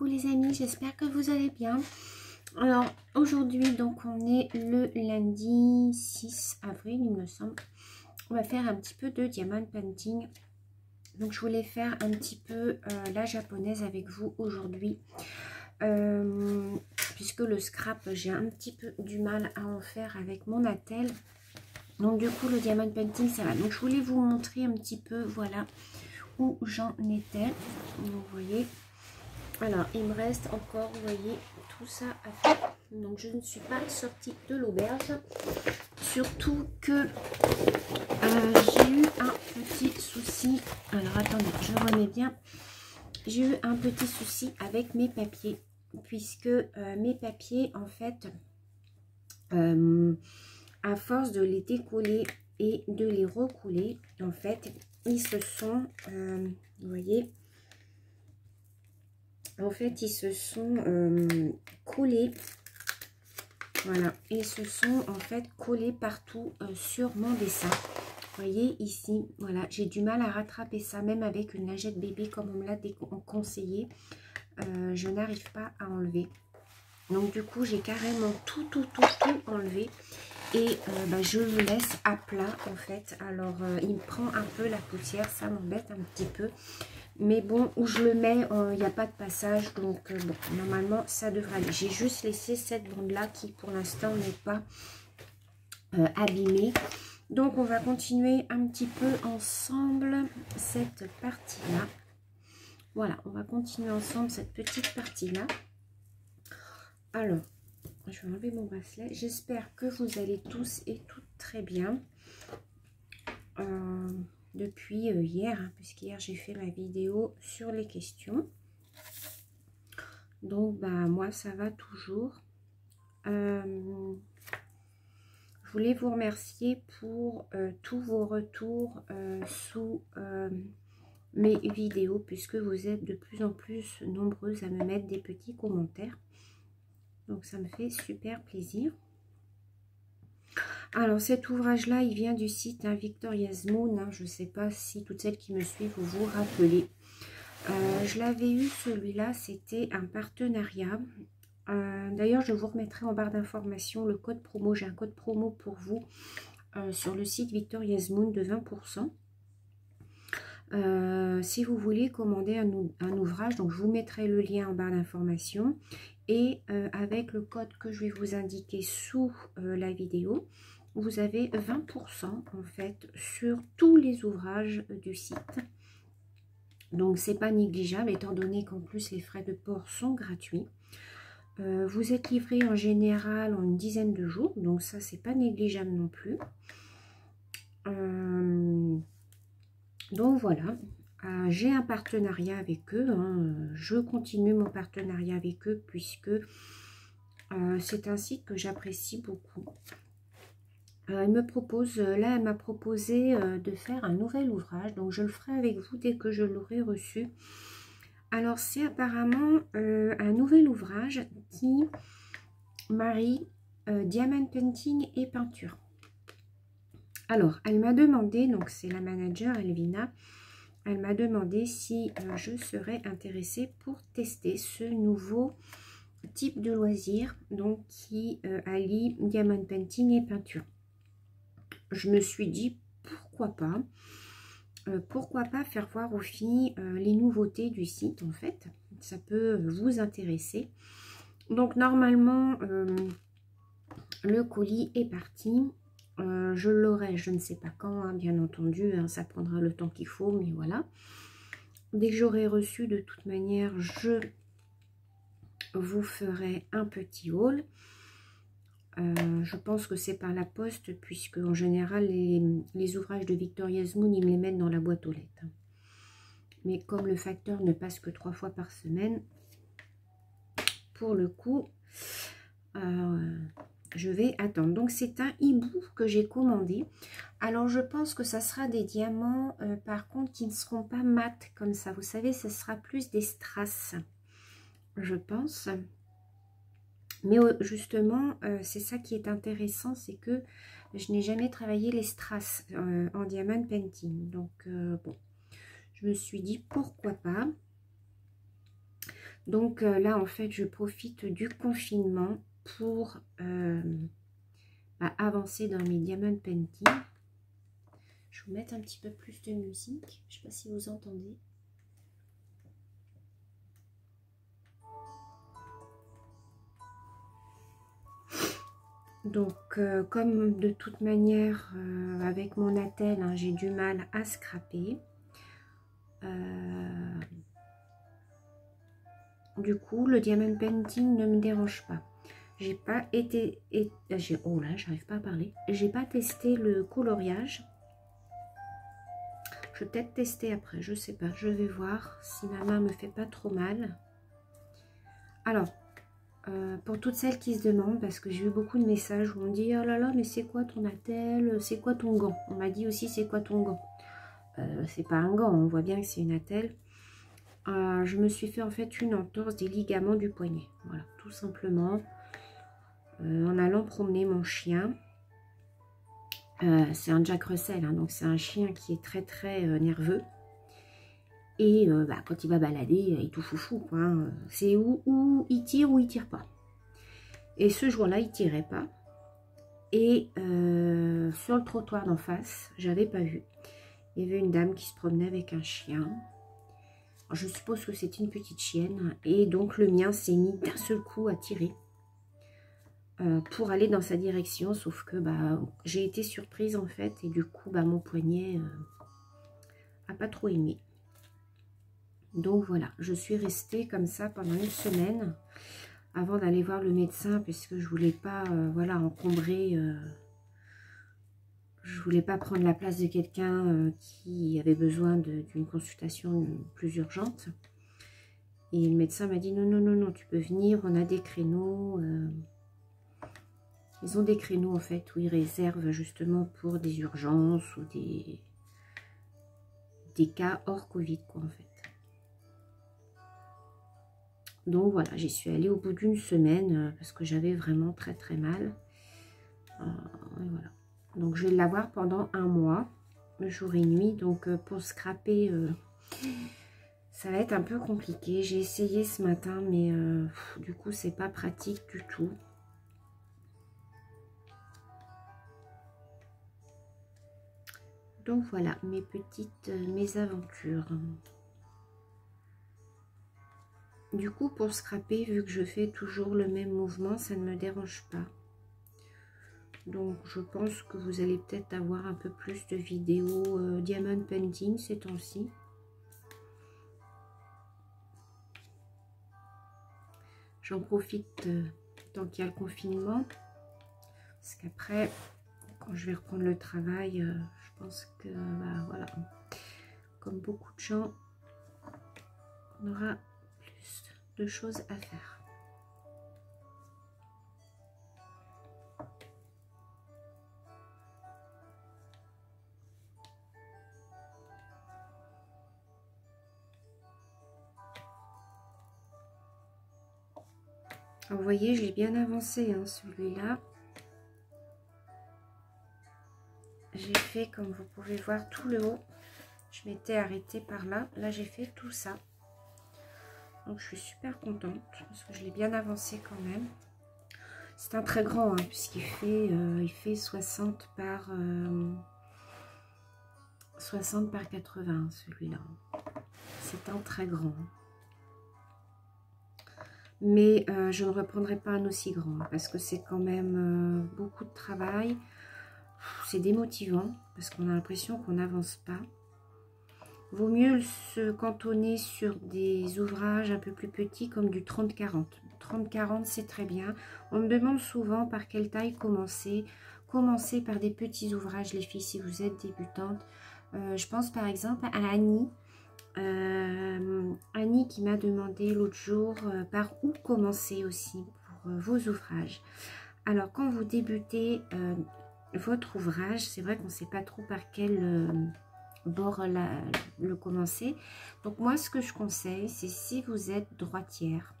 les amis, j'espère que vous allez bien. Alors aujourd'hui donc on est le lundi 6 avril il me semble. On va faire un petit peu de diamant painting. Donc je voulais faire un petit peu euh, la japonaise avec vous aujourd'hui. Euh, puisque le scrap j'ai un petit peu du mal à en faire avec mon attel. Donc du coup le diamant painting ça va. Donc je voulais vous montrer un petit peu voilà où j'en étais. Vous voyez. Alors, il me reste encore, vous voyez, tout ça à faire. Donc, je ne suis pas sortie de l'auberge. Surtout que euh, j'ai eu un petit souci. Alors, attendez, je remets bien. J'ai eu un petit souci avec mes papiers. Puisque euh, mes papiers, en fait, euh, à force de les décoller et de les recouler, en fait, ils se sont, vous voyez, en fait, ils se sont euh, collés. Voilà, ils se sont en fait collés partout euh, sur mon dessin. Vous voyez ici, voilà, j'ai du mal à rattraper ça, même avec une lingette bébé comme on me l'a conseillé. je n'arrive pas à enlever. Donc du coup, j'ai carrément tout, tout, tout, tout enlevé et euh, bah, je le laisse à plat en fait alors euh, il prend un peu la poussière ça m'embête un petit peu mais bon où je le mets il n'y a pas de passage donc euh, bon normalement ça devrait aller j'ai juste laissé cette bande là qui pour l'instant n'est pas abîmée donc on va continuer un petit peu ensemble cette partie là voilà on va continuer ensemble cette petite partie là alors je vais enlever mon bracelet. J'espère que vous allez tous et toutes très bien. Euh, depuis euh, hier, hein, puisqu'hier j'ai fait ma vidéo sur les questions. Donc, bah, moi, ça va toujours. Euh, je voulais vous remercier pour tous vos retours sous mes vidéos, puisque vous êtes de plus en plus nombreuses à me mettre des petits commentaires. Donc ça me fait super plaisir. Alors cet ouvrage-là, il vient du site hein, Victoria's Moon. Hein. je ne sais pas si toutes celles qui me suivent vous vous rappelez. Euh, je l'avais eu celui-là, c'était un partenariat. Euh, d'ailleurs, je vous remettrai en barre d'informations le code promo. J'ai un code promo pour vous euh, sur le site Victoria's Moon de 20%. si vous voulez commander un, ouvrage, donc je vous mettrai le lien en barre d'informations et avec le code que je vais vous indiquer sous la vidéo, vous avez 20% en fait sur tous les ouvrages du site. Donc c'est pas négligeable étant donné qu'en plus les frais de port sont gratuits. Euh, vous êtes livré en général en une dizaine de jours, donc ça c'est pas négligeable non plus. donc voilà, euh, j'ai un partenariat avec eux. Hein. Je continue mon partenariat avec eux puisque euh, c'est un site que j'apprécie beaucoup. Euh, elle me propose, là elle m'a proposé de faire un nouvel ouvrage. Donc je le ferai avec vous dès que je l'aurai reçu. Alors c'est apparemment un nouvel ouvrage qui marie diamant painting et peinture. Alors elle m'a demandé, donc c'est la manager Elvina, elle m'a demandé si euh, je serais intéressée pour tester ce nouveau type de loisir donc qui euh, allie diamond painting et peinture. Je me suis dit pourquoi pas euh, pourquoi pas faire voir aux filles les nouveautés du site en fait ça peut vous intéresser donc normalement le colis est parti euh, je l'aurai, je ne sais pas quand, hein, bien entendu, hein, ça prendra le temps qu'il faut, mais voilà. Dès que j'aurai reçu, de toute manière, je vous ferai un petit haul. Euh, je pense que c'est par la poste, puisque en général, les, ouvrages de Victoria's Moon, ils me les mettent dans la boîte aux lettres. Mais comme le facteur ne passe que trois fois par semaine, pour le coup, euh, je vais attendre. Donc, c'est un hibou que j'ai commandé. Alors, je pense que ça sera des diamants, euh, par contre, qui ne seront pas mat comme ça. Vous savez, ce sera plus des strass, je pense. Mais euh, justement, euh, c'est ça qui est intéressant, c'est que je n'ai jamais travaillé les strass en diamant painting. Donc, bon, je me suis dit, pourquoi pas Donc là, en fait, je profite du confinement pour bah, avancer dans mes diamond painting. Je vous mettre un petit peu plus de musique. Je ne sais pas si vous entendez. Donc, euh, comme de toute manière, euh, avec mon attel, hein, j'ai du mal à scraper. Euh, du coup, le diamond painting ne me dérange pas. J'ai pas été... Oh là, j'arrive pas à parler. J'ai pas testé le coloriage. Je vais peut-être tester après, je sais pas. Je vais voir si ma main me fait pas trop mal. Alors, euh, pour toutes celles qui se demandent, parce que j'ai eu beaucoup de messages où on dit Oh là là, mais c'est quoi ton attel C'est quoi ton gant? On m'a dit aussi c'est quoi ton gant? Euh, C'est pas un gant, on voit bien que c'est une attelle. Euh, je me suis fait en fait une entorse des ligaments du poignet. Voilà, tout simplement. en allant promener mon chien. c'est un Jack Russell, hein, donc c'est un chien qui est très très nerveux. Et euh, bah, quand il va balader, il tout foufou. Hein. C'est où, il tire ou il tire pas. Et ce jour-là, il tirait pas. Et euh, sur le trottoir d'en face, j'avais pas vu. Il y avait une dame qui se promenait avec un chien. je suppose que c'est une petite chienne. Et donc le mien s'est mis d'un seul coup à tirer. Euh, pour aller dans sa direction. Sauf que bah, j'ai été surprise en fait. Et du coup, bah, mon poignet a pas trop aimé. Donc voilà, je suis restée comme ça pendant une semaine avant d'aller voir le médecin puisque je voulais pas euh, voilà encombrer euh, je voulais pas prendre la place de quelqu'un euh, qui avait besoin d'une consultation plus urgente. Et le médecin m'a dit non non non non tu peux venir on a des créneaux ils ont des créneaux en fait où ils réservent justement pour des urgences ou des des cas hors Covid quoi en fait donc voilà, j'y suis allée au bout d'une semaine euh, parce que j'avais vraiment très très mal. Euh, voilà. Donc je vais l'avoir pendant un mois, jour et nuit. Donc euh, pour scraper, ça va être un peu compliqué. J'ai essayé ce matin, mais du coup c'est pas pratique du tout. Donc voilà mes petites mésaventures. Du coup, pour scraper, vu que je fais toujours le même mouvement, ça ne me dérange pas. Donc, je pense que vous allez peut-être avoir un peu plus de vidéos euh, Diamond Painting ces temps-ci. J'en profite euh, tant qu'il y a le confinement. Parce qu'après, quand je vais reprendre le travail, euh, je pense que, bah, voilà, comme beaucoup de gens, on aura choses à faire. vous voyez, je l'ai bien avancé, hein, celui-là. J'ai fait, comme vous pouvez voir, tout le haut. Je m'étais arrêtée par là. Là, j'ai fait tout ça. Donc je suis super contente parce que je l'ai bien avancé quand même. C'est un très grand hein, puisqu'il fait, euh, il fait 60 par 60 euh, par 80 celui-là. C'est un très grand. Mais euh, je ne reprendrai pas un aussi grand parce que c'est quand même beaucoup de travail. C'est démotivant parce qu'on a l'impression qu'on n'avance pas. Vaut mieux se cantonner sur des ouvrages un peu plus petits comme du 30-40. 30-40, c'est très bien. On me demande souvent par quelle taille commencer. Commencez par des petits ouvrages, les filles, si vous êtes débutante. Euh, je pense par exemple à Annie. Euh, Annie qui m'a demandé l'autre jour euh, par où commencer aussi pour vos ouvrages. Alors, quand vous débutez votre ouvrage, c'est vrai qu'on ne sait pas trop par quel bord le commencer. Donc moi, ce que je conseille, c'est si vous êtes droitière,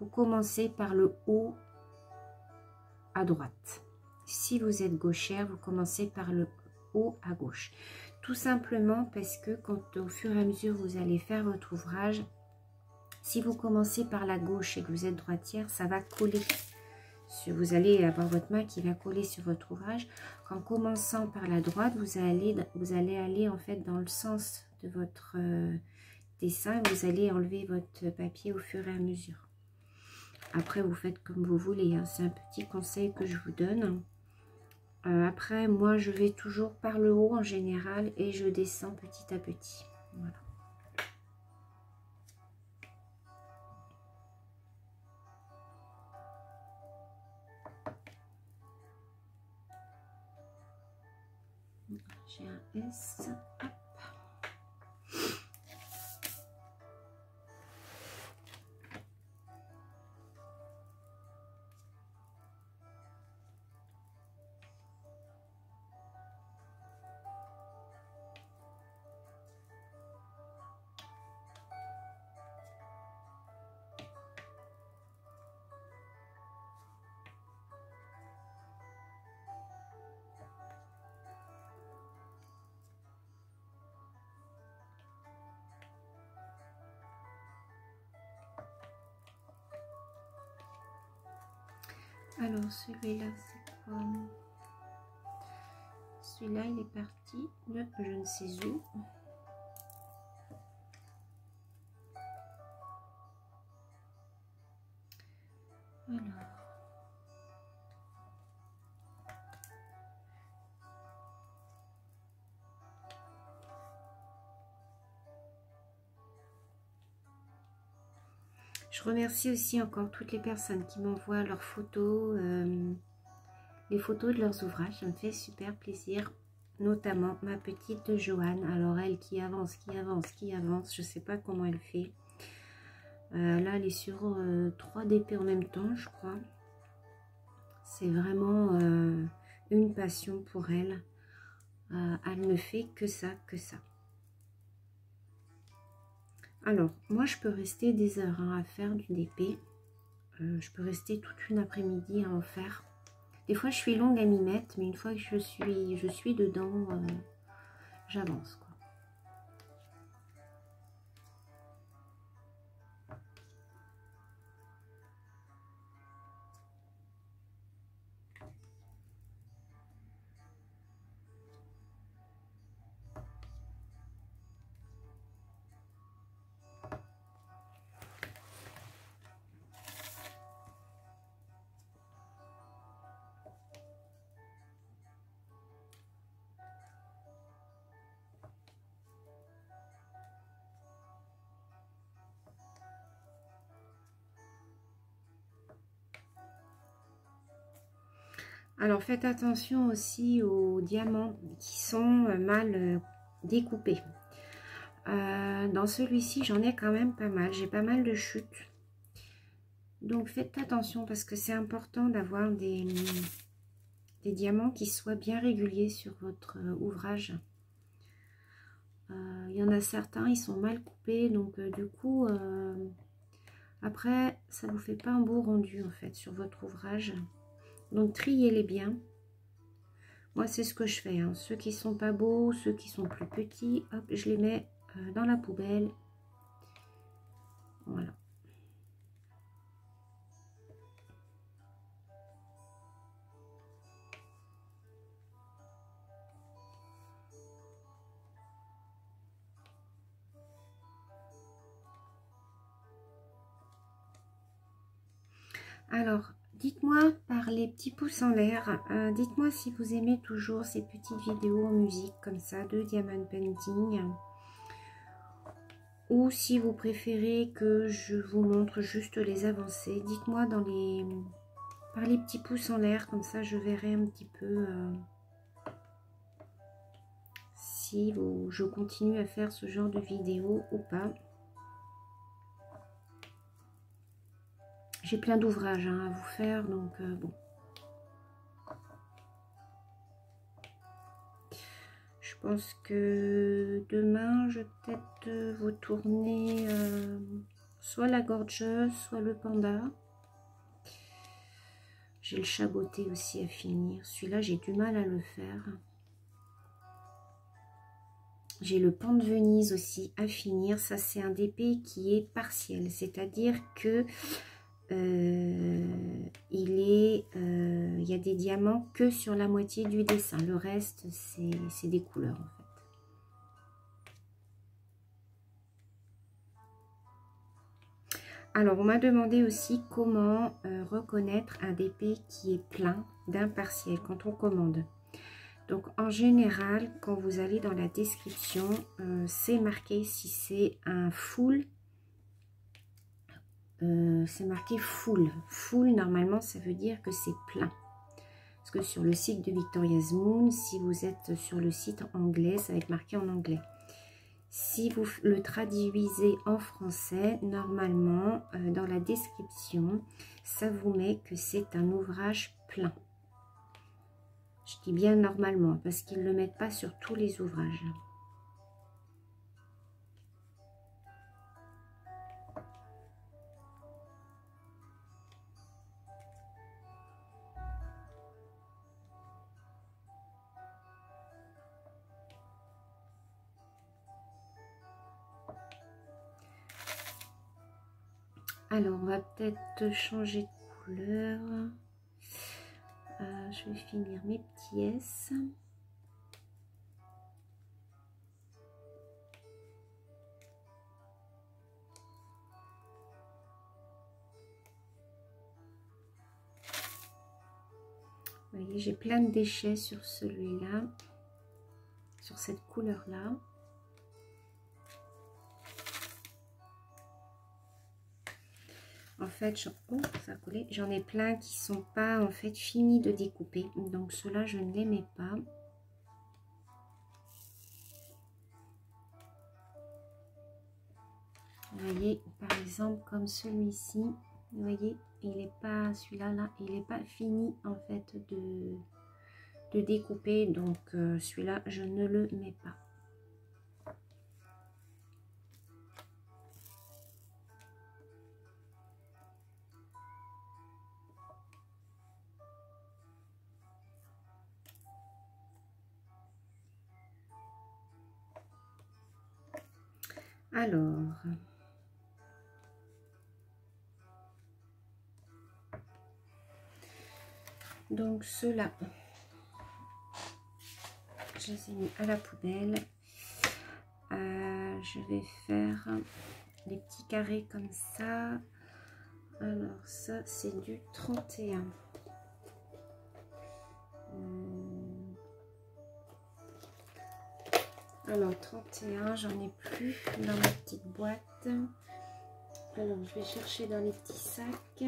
vous commencez par le haut à droite. Si vous êtes gauchère, vous commencez par le haut à gauche. Tout simplement parce que quand au fur et à mesure vous allez faire votre ouvrage, Si vous commencez par la gauche et que vous êtes droitière, ça va coller. Vous allez avoir votre main qui va coller sur votre ouvrage. En commençant par la droite, vous allez, aller en fait dans le sens de votre euh, dessin. Vous allez enlever votre papier au fur et à mesure. Après, vous faites comme vous voulez. Hein. C'est un petit conseil que je vous donne. Euh, après, moi, je vais toujours par le haut en général et je descends petit à petit. Voilà. J'ai un Alors celui-là c'est quoi Celui-là il est parti je ne sais où. Je remercie aussi encore toutes les personnes qui m'envoient leurs photos, euh, les photos de leurs ouvrages. Ça me fait super plaisir. Notamment ma petite Joanne. Alors elle qui avance, qui avance, qui avance. Je ne sais pas comment elle fait. Euh, là, elle est sur 3 euh, DP en même temps, je crois. C'est vraiment une passion pour elle. elle ne fait que ça, que ça. Alors, moi, je peux rester des heures hein, à faire du DP. Euh, je peux rester toute une après-midi à en faire. Des fois, je suis longue à m'y mettre, mais une fois que je suis, je suis dedans, euh, j'avance. Alors faites attention aussi aux diamants qui sont euh, mal euh, découpés. Euh, dans celui-ci, j'en ai quand même pas mal. J'ai pas mal de chutes. Donc faites attention parce que c'est important d'avoir des, diamants qui soient bien réguliers sur votre ouvrage. Il y en a certains, ils sont mal coupés. Donc du coup, après, ça ne vous fait pas un beau rendu en fait sur votre ouvrage. Donc, triez-les bien. Moi, c'est ce que je fais. Hein. Ceux qui sont pas beaux, ceux qui sont plus petits, hop, je les mets euh, dans la poubelle. Voilà. Alors, Dites-moi par les petits pouces en l'air, euh, dites-moi si vous aimez toujours ces petites vidéos en musique comme ça de Diamond Painting. Ou si vous préférez que je vous montre juste les avancées, dites-moi par les petits pouces en l'air, comme ça je verrai un petit peu euh, si je continue à faire ce genre de vidéo ou pas. J'ai plein d'ouvrages hein, à vous faire, donc euh, bon. Je pense que demain, je vais peut-être euh, vous tourner euh, soit la gorgeuse, soit le panda. J'ai le chaboté aussi à finir. Celui-là, j'ai du mal à le faire. J'ai le pan de Venise aussi à finir. Ça, c'est un DP qui est partiel. C'est-à-dire que il, est, euh, il y a des diamants que sur la moitié du dessin. Le reste, c'est des couleurs en fait. Alors, on m'a demandé aussi comment euh, reconnaître un DP qui est plein d'un partiel quand on commande. Donc, en général, quand vous allez dans la description, euh, c'est marqué si c'est un full. Euh, c'est marqué full. Full, normalement, ça veut dire que c'est plein. Parce que sur le site de Victoria's Moon, si vous êtes sur le site anglais, ça va être marqué en anglais. Si vous le traduisez en français, normalement, euh, dans la description, ça vous met que c'est un ouvrage plein. Je dis bien normalement, parce qu'ils ne le mettent pas sur tous les ouvrages. Alors, on va peut-être changer de couleur. Euh, je vais finir mes petits. Vous voyez, j'ai plein de déchets sur celui-là, sur cette couleur-là. En fait, oh, j'en ai plein qui sont pas en fait finis de découper. Donc ceux-là, je ne les mets pas. Vous voyez, par exemple, comme celui-ci, vous voyez, il n'est pas, celui-là, là, il n'est pas fini en fait de, de découper. Donc euh, celui-là, je ne le mets pas. Alors, donc ceux-là, je les ai mis à la poubelle. Euh, je vais faire des petits carrés comme ça. Alors ça, c'est du 31. Alors, 31, j'en ai plus dans ma petite boîte. Alors, je vais chercher dans les petits sacs.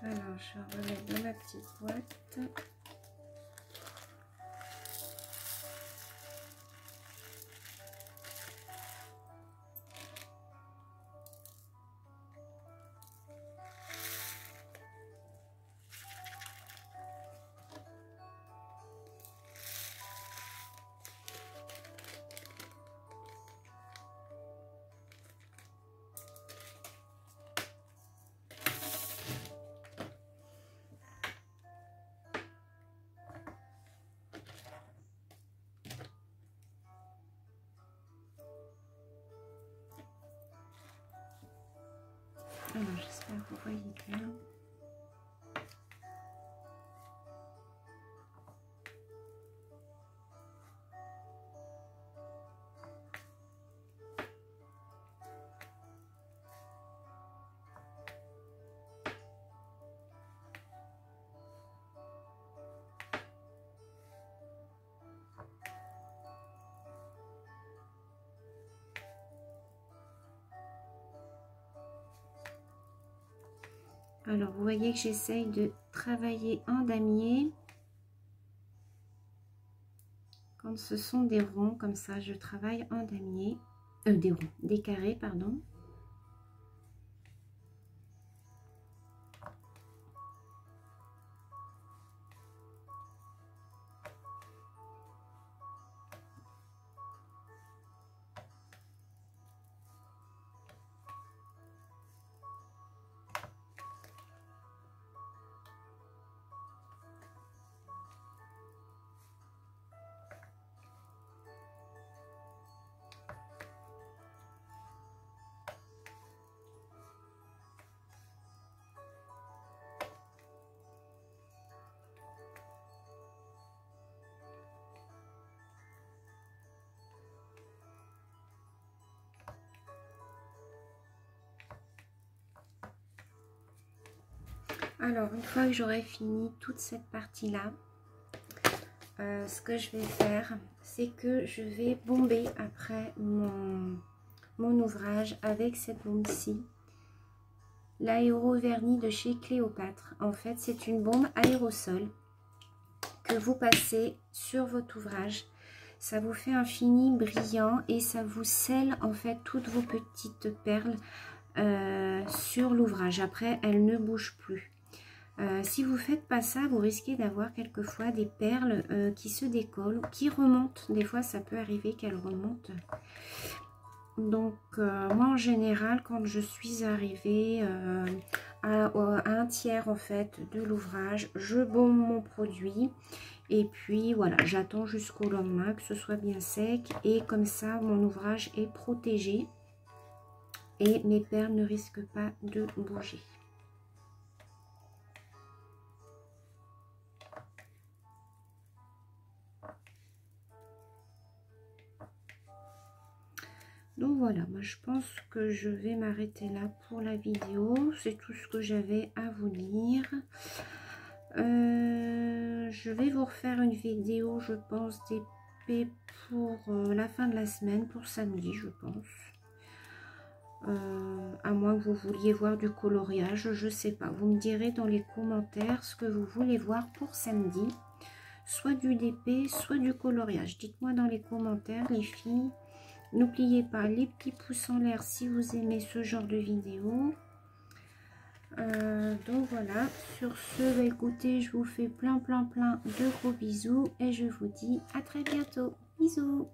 Alors, je vais remettre dans ma petite boîte. Alors, j'espère que vous voyez bien. Alors, vous voyez que j'essaye de travailler en damier. Quand ce sont des ronds, comme ça, je travaille en damier. Euh, des ronds, des carrés, pardon. Alors, une fois que j'aurai fini toute cette partie-là, euh, ce que je vais faire, c'est que je vais bomber après mon, ouvrage avec cette bombe-ci. L'aéro-vernis de chez Cléopâtre. En fait, c'est une bombe aérosol que vous passez sur votre ouvrage. Ça vous fait un fini brillant et ça vous scelle en fait toutes vos petites perles euh, sur l'ouvrage. Après, elles ne bougent plus. Euh, si vous ne faites pas ça, vous risquez d'avoir quelquefois des perles euh, qui se décollent, qui remontent. Des fois, ça peut arriver qu'elles remontent. Donc, euh, moi, en général, quand je suis arrivée à, un tiers, en fait, de l'ouvrage, je bombe mon produit. Et puis, voilà, j'attends jusqu'au lendemain que ce soit bien sec. Et comme ça, mon ouvrage est protégé. Et mes perles ne risquent pas de bouger. Donc voilà, moi je pense que je vais m'arrêter là pour la vidéo. C'est tout ce que j'avais à vous dire. Euh, je vais vous refaire une vidéo, je pense, d'épée pour euh, la fin de la semaine, pour samedi, je pense. Euh, à moins que vous vouliez voir du coloriage, je sais pas. Vous me direz dans les commentaires ce que vous voulez voir pour samedi. Soit du DP, soit du coloriage. Dites-moi dans les commentaires, les filles. N'oubliez pas les petits pouces en l'air si vous aimez ce genre de vidéo. Euh, donc voilà, sur ce, bah, écoutez, je vous fais plein plein plein de gros bisous et je vous dis à très bientôt. Bisous